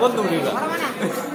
我录这个。